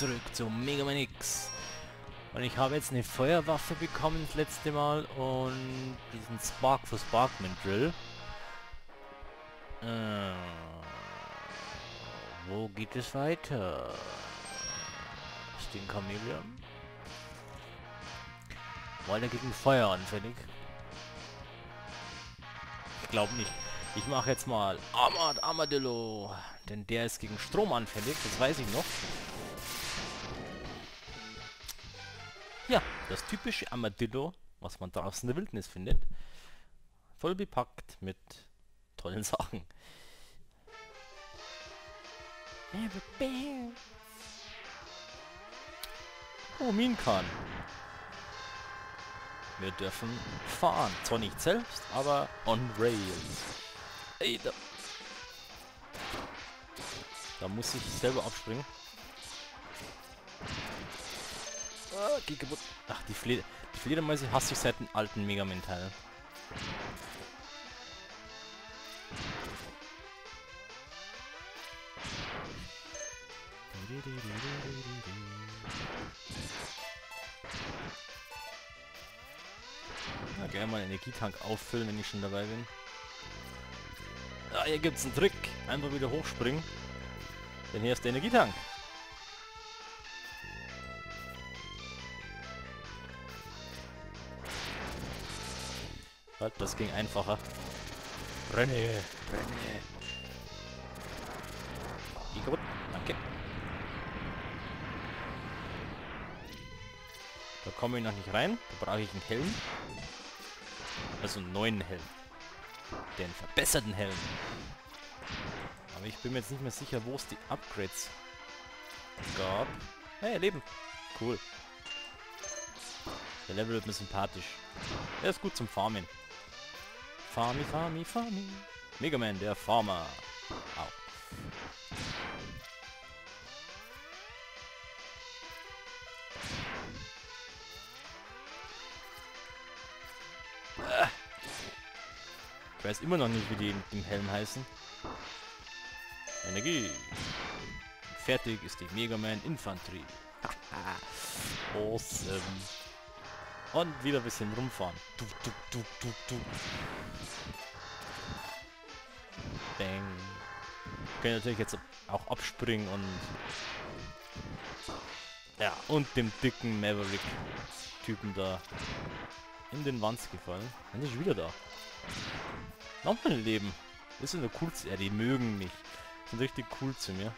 zurück zum Mega Man X. Und ich habe jetzt eine Feuerwaffe bekommen das letzte Mal und diesen Spark für Sparkman Drill. Äh, wo geht es weiter? Sting Chameleon. Weil er gegen Feuer anfällig. Ich glaube nicht. Ich mache jetzt mal Armad Armadillo. Denn der ist gegen Strom anfällig, das weiß ich noch. Ja, das typische Armadillo, was man draußen in der Wildnis findet. Voll bepackt mit tollen Sachen. Oh, Minkan. Wir dürfen fahren. Zwar nicht selbst, aber on Rails. Ey, da, da muss ich selber abspringen. Ah, geh kaputt. Ach, die, Fle die Fledermäuse hasse ich seit den alten Mega Man Teilen. Ja, gerne mal einen Energietank auffüllen, wenn ich schon dabei bin. Ah, hier gibt's einen Trick. Einfach wieder hochspringen. Denn hier ist der Energietank. Halt, das ging einfacher. Brenne, brenne. Geh kaputt. Danke. Da komme ich noch nicht rein. Da brauche ich einen Helm. Also einen neuen Helm. Den verbesserten Helm. Aber ich bin mir jetzt nicht mehr sicher, wo es die Upgrades gab. Hey, Leben. Cool. Der Level wird mir sympathisch. Er ist gut zum Farmen. Farmi, Farmi, Farmi. Mega Man, der Farmer. Au. Ich weiß immer noch nicht, wie die im Helm heißen. Energie. Fertig ist die Mega Man Infanterie. awesome. Und wieder ein bisschen rumfahren. Du, du, du, du, du. Bang. Können natürlich jetzt auch abspringen und... Ja, und dem dicken Maverick-Typen da in den Wanz gefallen. Dann ist wieder da. Nochmal Leben. Das ist eine coolste. Ja, die mögen mich. Sind richtig cool zu mir.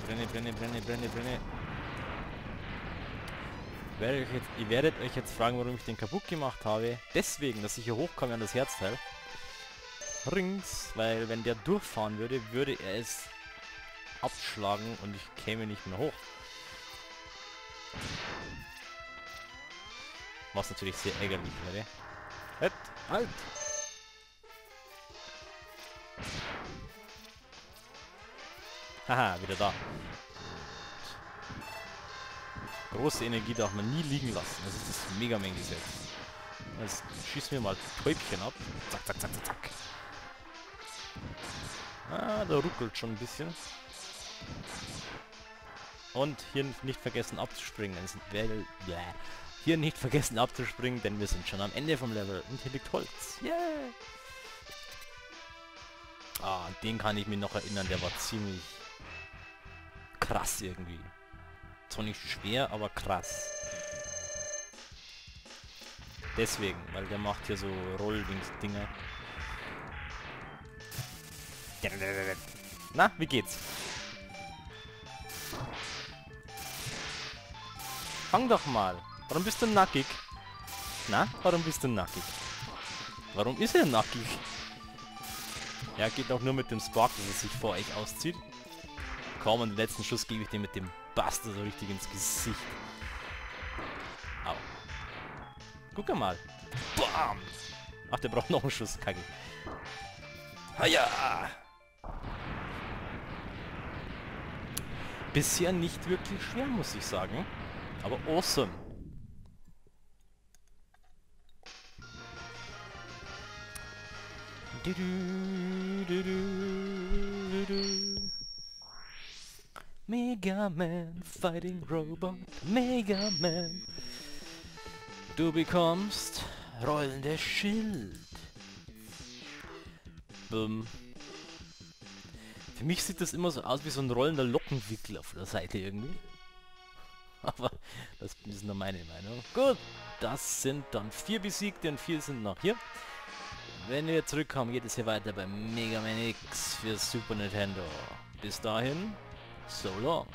Brenne, brenne, brenne, brenne, brenne, brenne. Werdet jetzt, ihr werdet euch jetzt fragen, warum ich den kaputt gemacht habe. Deswegen, dass ich hier hochkomme an das Herzteil. Rings, weil wenn der durchfahren würde, würde er es abschlagen und ich käme nicht mehr hoch. Was natürlich sehr ärgerlich wäre. Halt! Halt! Haha, wieder da. Große Energie darf man nie liegen lassen. Das ist das Mega Man Gesetz. Jetzt schießen wir mal Täubchen ab. Zack, zack, zack, zack, zack. Ah, da ruckelt schon ein bisschen. Und hier nicht vergessen abzuspringen. Hier nicht vergessen abzuspringen, denn wir sind schon am Ende vom Level. Und hier liegt Holz. Yeah! Ah, den kann ich mir noch erinnern. Der war ziemlich krass irgendwie. Zwar nicht schwer, aber krass. Deswegen, weil der macht hier so Rolldings-Dinger. Na, wie geht's? Fang doch mal. Warum bist du nackig? Na, warum bist du nackig? Warum ist er nackig? Ja, geht auch nur mit dem Spark, dass er sich vor euch auszieht. Und den letzten Schuss gebe ich dem mit dem Buster so richtig ins Gesicht. Au. Guck mal. Bam! Ach, der braucht noch einen Schuss. Kacke. Haja! Bisher nicht wirklich schwer, muss ich sagen. Aber awesome. Du, du, du. Mega Man Fighting Robot, Mega Man. Du bekommst rollendes Schild. Ähm, für mich sieht das immer so aus wie so ein rollender Lockenwickler auf der Seite irgendwie. Aber das ist nur meine Meinung. Gut, das sind dann vier besiegte und vier sind noch hier. Wenn wir zurückkommen, geht es hier weiter bei Mega Man X für Super Nintendo. Bis dahin, so long.